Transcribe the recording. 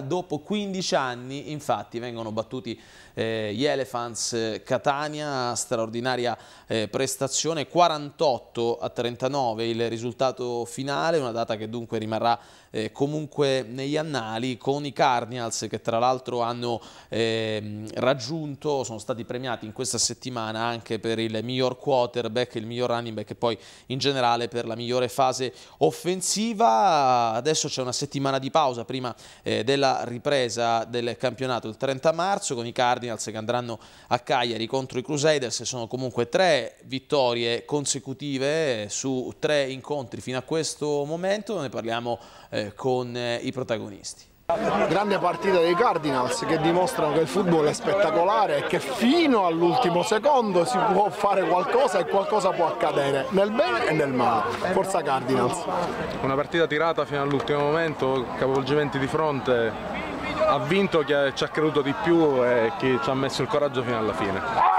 Dopo 15 anni infatti vengono battuti eh, gli Elephants eh, Catania, straordinaria eh, prestazione, 48 a 39 il risultato finale, una data che dunque rimarrà eh, comunque negli annali con i Cardinals che tra l'altro hanno ehm, raggiunto, sono stati premiati in questa settimana anche per il miglior quarterback, il miglior running back e poi in generale per la migliore fase offensiva. Adesso c'è una settimana di pausa prima eh, della la ripresa del campionato il 30 marzo con i Cardinals che andranno a Cagliari contro i Crusaders. Sono comunque tre vittorie consecutive su tre incontri fino a questo momento. Ne parliamo eh, con eh, i protagonisti. Grande partita dei Cardinals che dimostrano che il football è spettacolare e che fino all'ultimo secondo si può fare qualcosa e qualcosa può accadere, nel bene e nel male. Forza Cardinals. Una partita tirata fino all'ultimo momento, capovolgimenti di fronte, ha vinto chi ci ha creduto di più e chi ci ha messo il coraggio fino alla fine.